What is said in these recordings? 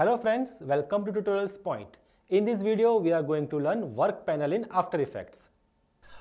Hello friends, welcome to Tutorials Point. In this video, we are going to learn work panel in After Effects.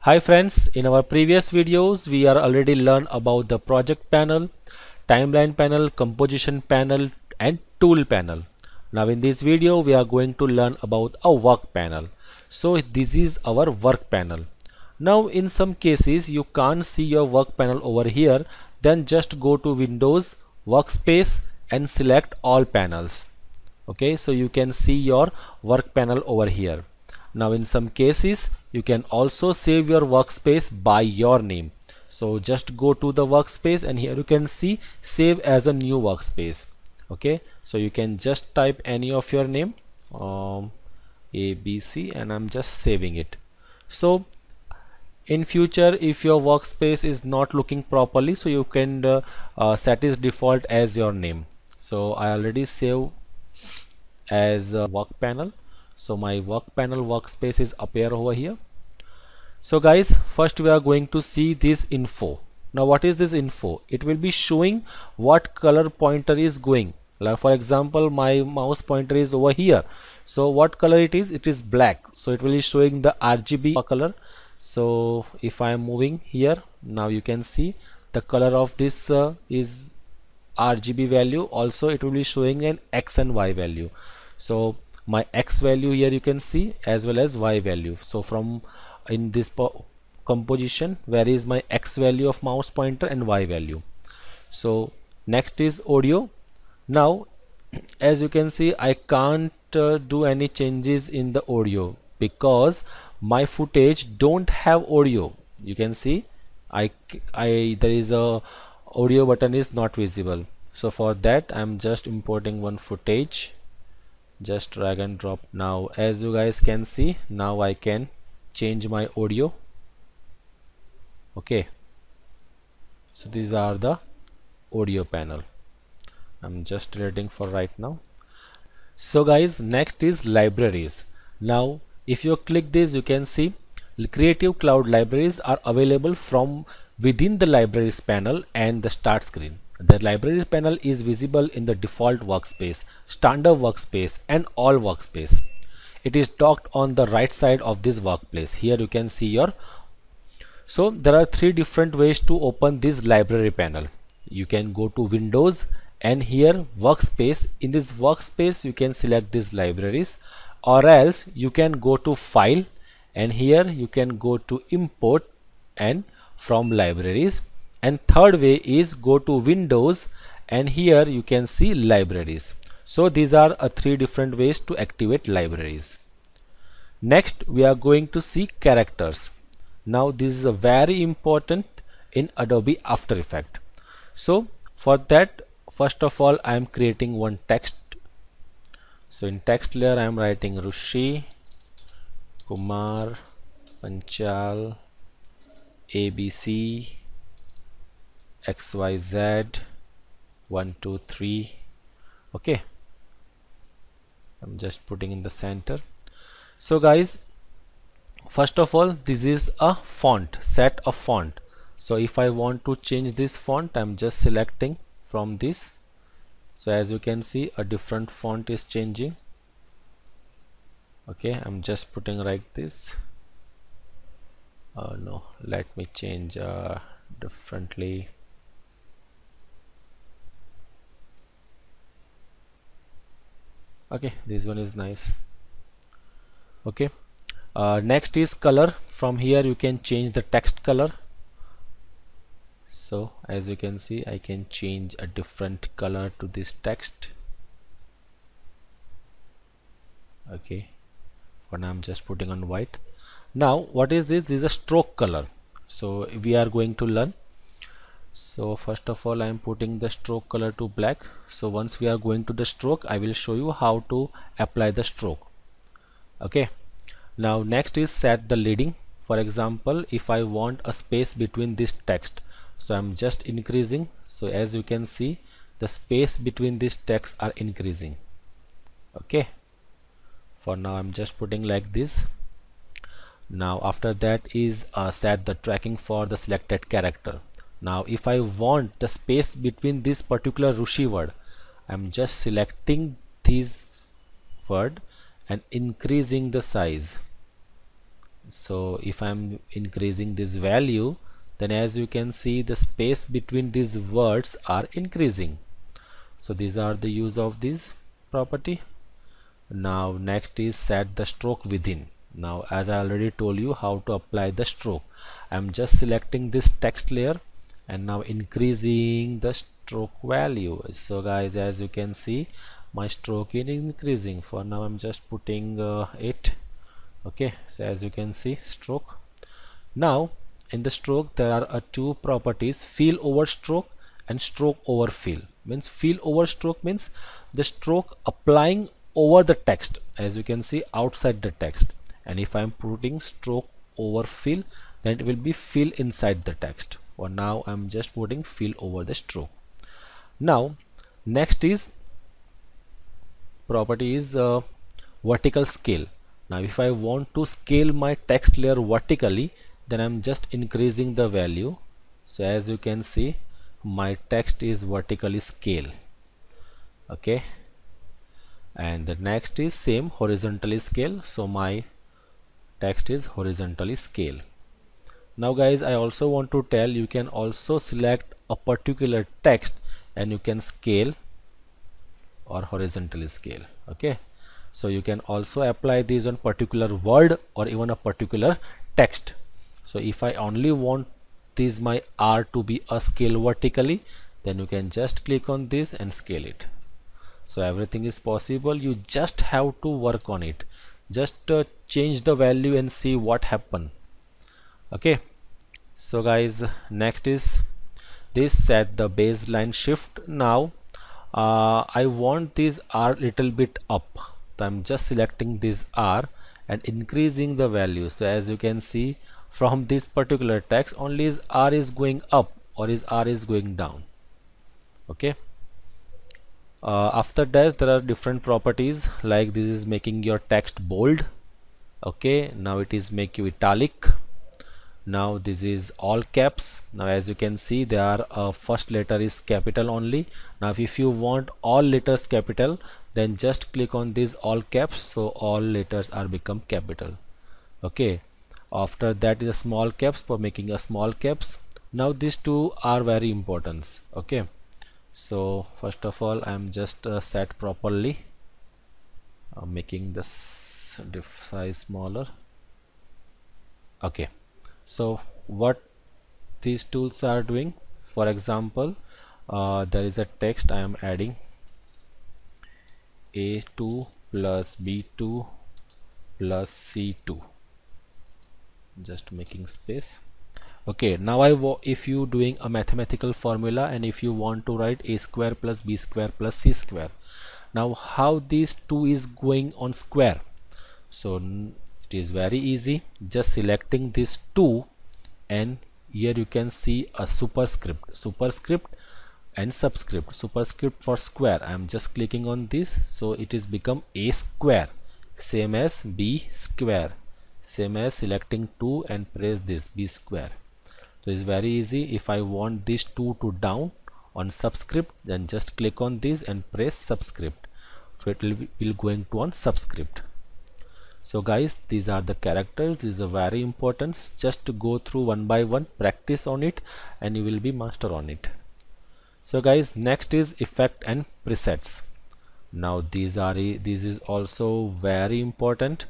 Hi friends, in our previous videos, we are already learned about the project panel, timeline panel, composition panel and tool panel. Now in this video, we are going to learn about a work panel. So this is our work panel. Now in some cases, you can't see your work panel over here, then just go to Windows, Workspace and select all panels okay so you can see your work panel over here. Now in some cases you can also save your workspace by your name. So just go to the workspace and here you can see save as a new workspace. Okay so you can just type any of your name um, ABC and I'm just saving it. So in future if your workspace is not looking properly so you can uh, uh, set its default as your name. So I already save as a work panel. So my work panel workspace is appear over here. So guys first we are going to see this info. Now what is this info? It will be showing what color pointer is going. Like for example my mouse pointer is over here. So what color it is? It is black. So it will be showing the RGB color. So if I am moving here now you can see the color of this uh, is RGB value. Also it will be showing an X and Y value so my x value here you can see as well as y value. So from in this composition where is my x value of mouse pointer and y value. So next is audio. Now as you can see I can't uh, do any changes in the audio because my footage don't have audio. You can see I, I there is a audio button is not visible. So for that I'm just importing one footage just drag and drop now. As you guys can see now I can change my audio. Okay. So these are the audio panel. I'm just reading for right now. So guys next is libraries. Now if you click this you can see creative cloud libraries are available from within the libraries panel and the start screen the library panel is visible in the default workspace, standard workspace and all workspace. It is docked on the right side of this workplace. Here you can see your so there are three different ways to open this library panel. You can go to Windows and here workspace. In this workspace you can select these libraries or else you can go to file and here you can go to import and from libraries and third way is go to Windows. And here you can see libraries. So these are uh, three different ways to activate libraries. Next we are going to see characters. Now this is a very important in Adobe After Effects. So for that first of all I am creating one text. So in text layer I am writing Rushi Kumar Panchal ABC xyz 1 2 3 okay. I'm just putting in the center. So guys first of all this is a font set of font. So if I want to change this font I'm just selecting from this. So as you can see a different font is changing. Okay I'm just putting like this. Oh no let me change uh, differently okay this one is nice. Okay uh, next is color. From here you can change the text color. So as you can see I can change a different color to this text. Okay for now I'm just putting on white. Now what is this? This is a stroke color. So we are going to learn so first of all I am putting the stroke color to black. So once we are going to the stroke I will show you how to apply the stroke. Okay. Now next is set the leading. For example if I want a space between this text so I'm just increasing. So as you can see the space between these text are increasing. Okay. For now I'm just putting like this. Now after that is uh, set the tracking for the selected character now if I want the space between this particular Rushi word I'm just selecting this word and increasing the size. So if I'm increasing this value then as you can see the space between these words are increasing. So these are the use of this property. Now next is set the stroke within. Now as I already told you how to apply the stroke I'm just selecting this text layer and now increasing the stroke value. So guys as you can see my stroke is increasing. For now I'm just putting uh, it. Okay so as you can see stroke. Now in the stroke there are uh, two properties fill over stroke and stroke over fill means fill over stroke means the stroke applying over the text. As you can see outside the text. And if I'm putting stroke over fill then it will be fill inside the text for now I'm just putting fill over the stroke. Now next is property is uh, vertical scale. Now if I want to scale my text layer vertically then I'm just increasing the value. So as you can see my text is vertically scale. Okay. And the next is same horizontally scale. So my text is horizontally scale now guys I also want to tell you can also select a particular text and you can scale or horizontally scale okay? So you can also apply these on particular word or even a particular text. So if I only want this my R to be a scale vertically then you can just click on this and scale it. So everything is possible. You just have to work on it. Just uh, change the value and see what happen okay so guys next is this set the baseline shift now. Uh, I want this R little bit up. So I'm just selecting this R and increasing the value. So as you can see from this particular text only is R is going up or is R is going down. Okay? Uh, after that there are different properties. Like this is making your text bold. Okay? Now it is make you italic now this is all caps. Now as you can see there are uh, first letter is capital only. Now if you want all letters capital then just click on this all caps. So all letters are become capital. Okay. After that is a small caps for making a small caps. Now these two are very important. Okay. So first of all I'm just uh, set properly. Uh, making this diff size smaller. Okay so what these tools are doing for example uh, there is a text I am adding. A2 plus b2 plus c2 just making space. Okay now I if you doing a mathematical formula and if you want to write a square plus b square plus c square. Now how these two is going on square? So it is very easy. Just selecting these two and here you can see a superscript. Superscript and subscript. Superscript for square. I am just clicking on this. So it is become a square. Same as b square. Same as selecting 2 and press this b square. So it's very easy. If I want these two to down on subscript then just click on this and press subscript. So it will be going to on subscript so guys these are the characters. These are very important. Just to go through one by one practice on it and you will be master on it. So guys next is effect and presets. Now these are this is also very important.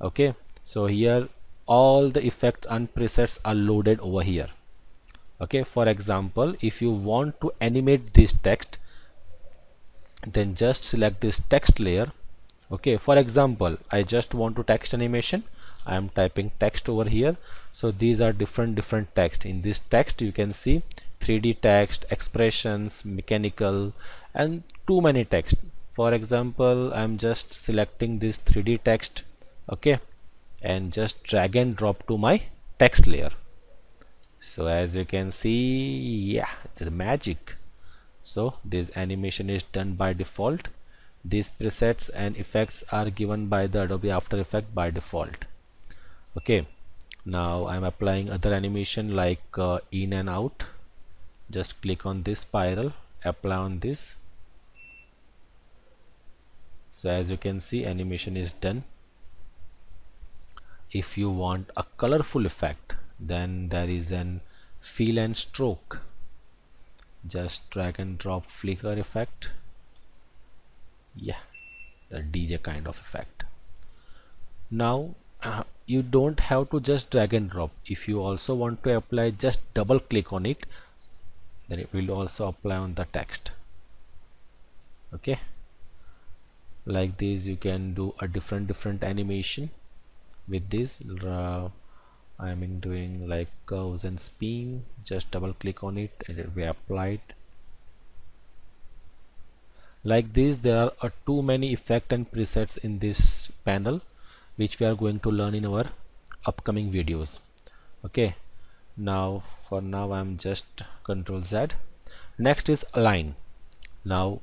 Okay so here all the effects and presets are loaded over here. Okay for example if you want to animate this text then just select this text layer okay for example I just want to text animation. I am typing text over here. So these are different different text. In this text you can see 3d text expressions mechanical and too many text. For example I'm just selecting this 3d text okay and just drag and drop to my text layer. So as you can see yeah it's magic. So this animation is done by default these presets and effects are given by the Adobe After Effects by default. Okay. Now I'm applying other animation like uh, in and out. Just click on this spiral apply on this. So as you can see animation is done. If you want a colorful effect then there is an fill and stroke. Just drag and drop flicker effect yeah the DJ kind of effect. Now uh, you don't have to just drag and drop. If you also want to apply just double click on it. Then it will also apply on the text. Okay? Like this you can do a different different animation with this. Uh, I'm doing like curves and spin. Just double click on it and it will be applied like this there are uh, too many effect and presets in this panel which we are going to learn in our upcoming videos. Okay. Now for now I'm just control Z. Next is align. Now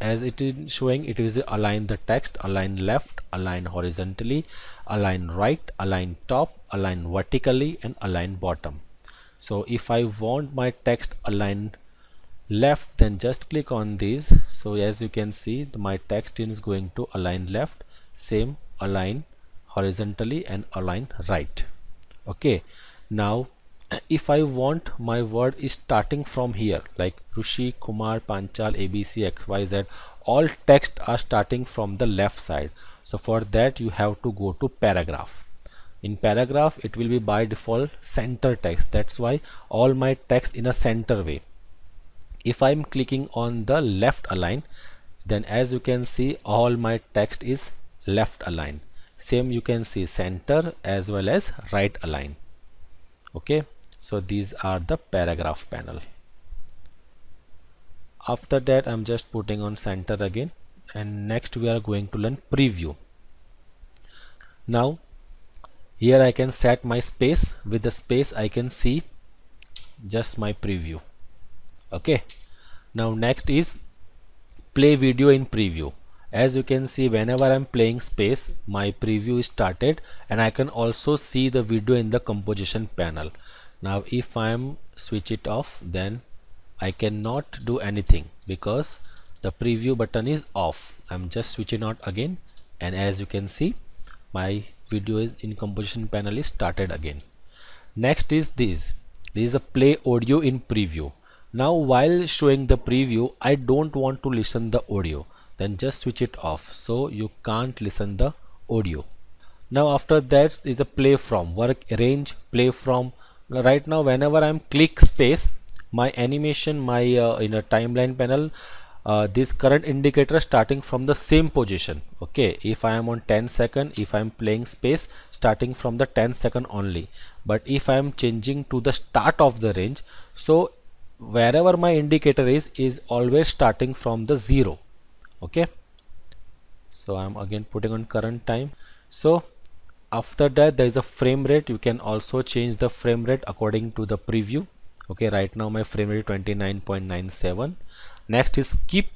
as it is showing it is align the text align left align horizontally align right align top align vertically and align bottom. So if I want my text aligned left then just click on these so as you can see the, my text is going to align left same align horizontally and align right. Okay. Now if I want my word is starting from here like Rushi, Kumar, Panchal, ABC, XYZ all text are starting from the left side. So for that you have to go to paragraph. In paragraph it will be by default center text. That's why all my text in a center way if I'm clicking on the left align then as you can see all my text is left align. Same you can see center as well as right align. Okay? So these are the paragraph panel. After that I'm just putting on center again. And next we are going to learn preview. Now here I can set my space. With the space I can see just my preview okay. Now next is play video in preview. As you can see whenever I'm playing space my preview is started and I can also see the video in the composition panel. Now if I am switch it off then I cannot do anything because the preview button is off. I'm just switching out again and as you can see my video is in composition panel is started again. Next is this. This is a play audio in preview now while showing the preview I don't want to listen the audio. Then just switch it off. So you can't listen the audio. Now after that is a play from work range play from. Right now whenever I'm click space my animation my uh, in a timeline panel uh, this current indicator starting from the same position. Okay if I am on 10 second if I am playing space starting from the 10 second only. But if I am changing to the start of the range so wherever my indicator is is always starting from the zero. Okay? So I'm again putting on current time. So after that there is a frame rate. You can also change the frame rate according to the preview. Okay? Right now my frame rate 29.97 next is skip.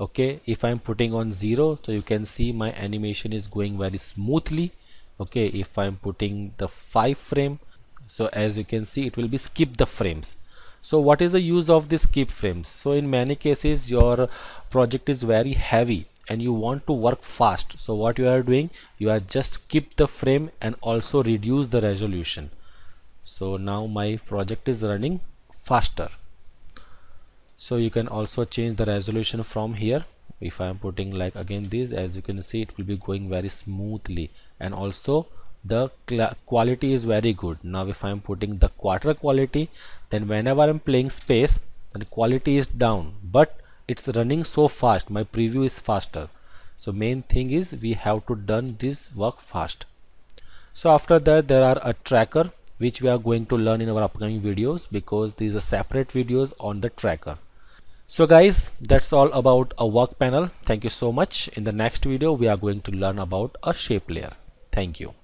Okay? If I'm putting on 0 so you can see my animation is going very smoothly. Okay? If I'm putting the 5 frame so as you can see it will be skip the frames so what is the use of the skip frames? So in many cases your project is very heavy and you want to work fast. So what you are doing you are just keep the frame and also reduce the resolution. So now my project is running faster. So you can also change the resolution from here. If I am putting like again this as you can see it will be going very smoothly. And also the quality is very good. Now if I am putting the quarter quality then whenever I'm playing space the quality is down. But it's running so fast. My preview is faster. So main thing is we have to done this work fast. So after that there are a tracker which we are going to learn in our upcoming videos because these are separate videos on the tracker. So guys that's all about a work panel. Thank you so much. In the next video we are going to learn about a shape layer. Thank you